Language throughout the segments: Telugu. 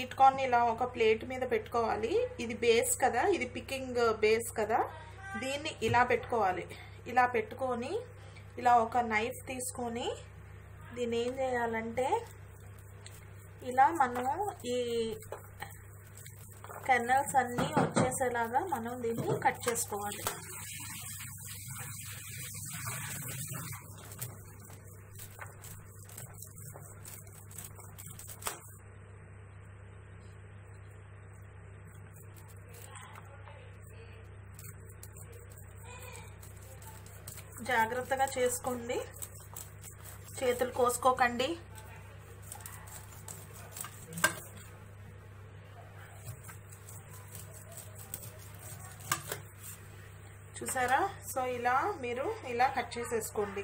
స్వీట్ కార్న్ ఇలా ఒక ప్లేట్ మీద పెట్టుకోవాలి. ఇది బేస్ కదా ఇది పికింగ్ బేస్ కదా. దీన్ని ఇలా పెట్టుకోవాలి. ఇలా పెట్టుకొని ఇలా ఒక నైఫ్ తీసుకొని దీన్ని ఏం చేయాలంటే ఇలా మనము ఈ కెర్నల్స్ అన్నీ వచ్చేసేలాగా మనం దీన్ని కట్ చేసుకోవాలి. జాగ్రత్తగా చేసుకోండి. చేతులు కోసుకోకండి. చూసారా? సో ఇలా మీరు ఇలా కట్ చేసేసుకోండి.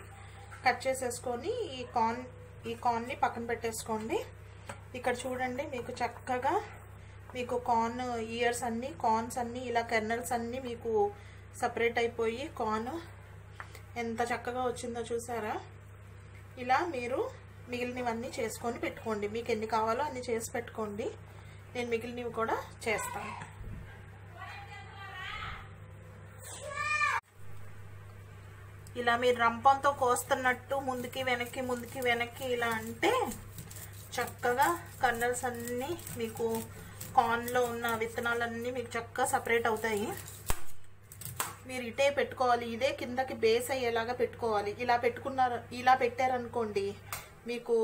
కట్ చేసేసుకొని ఈ కార్న్ ఈ కార్న్ని పక్కన పెట్టేసుకోండి. ఇక్కడ చూడండి మీకు చక్కగా మీకు కార్న్ ఇయర్స్ అన్నీ కార్న్స్ అన్నీ ఇలా కెర్నల్స్ అన్నీ మీకు సపరేట్ అయిపోయి కార్న్ ఎంత చక్కగా వచ్చిందో చూసారా? ఇలా మీరు మిగిలినవన్నీ చేసుకొని పెట్టుకోండి. మీకు ఎన్ని కావాలో అన్ని చేసి పెట్టుకోండి. నేను మిగిలినవి కూడా చేస్తాను. ఇలా మీరు రంపంతో కోస్తున్నట్టు ముందుకి వెనక్కి ముందుకి వెనక్కి ఇలా అంటే చక్కగా కర్నల్స్ అన్నీ మీకు కార్న్లో ఉన్న విత్తనాలన్నీ మీకు చక్కగా సపరేట్ అవుతాయి. మీరు ఇటే పెట్టుకోవాలి ఇదే కిందకి బేస్ అయ్యేలాగా పెట్టుకోవాలి. ఇలా పెట్టుకున్నారు ఇలా పెట్టారనుకోండి మీకు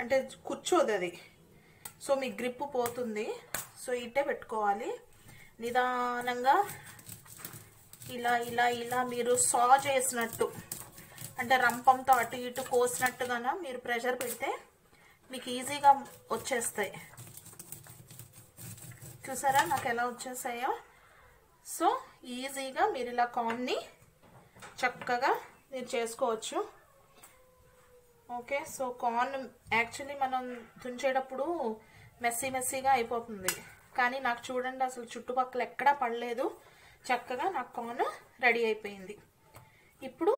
అంటే కూర్చోదు అది సో మీ గ్రిప్ పోతుంది. సో ఇటే పెట్టుకోవాలి. నిదానంగా ఇలా ఇలా ఇలా మీరు సా చేసినట్టు అంటే రంపంతో అటు ఇటు కోసినట్టుగాన మీరు ప్రెషర్ పెడితే మీకు ఈజీగా వచ్చేస్తాయి. చూసారా నాకు ఎలా వచ్చేసాయో? సో ఈజీగా మీరు ఇలా కార్న్ని చక్కగా మీరు చేసుకోవచ్చు. ఓకే సో కార్న్ యాక్చువల్లీ మనం తుంచేటప్పుడు మెస్సీ మెస్సీగా అయిపోతుంది. కానీ నాకు చూడండి అసలు చుట్టుపక్కల ఎక్కడా పడలేదు. చక్కగా నాకు కార్న్ రెడీ అయిపోయింది. ఇప్పుడు